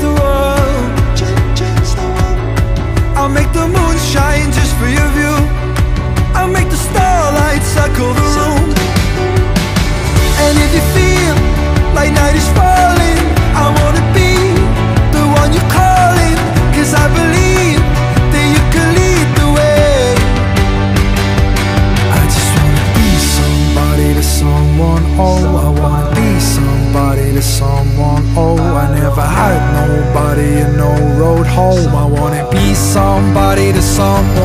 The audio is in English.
To change the world. I'll make the moon shine just for your view. I'll make the starlight circle the room. And if you feel like night is falling, I wanna be the one you're calling. Cause I believe that you can lead the way. I just wanna be somebody to someone. Oh, I wanna be somebody to someone nobody and no road home. I wanna be somebody to someone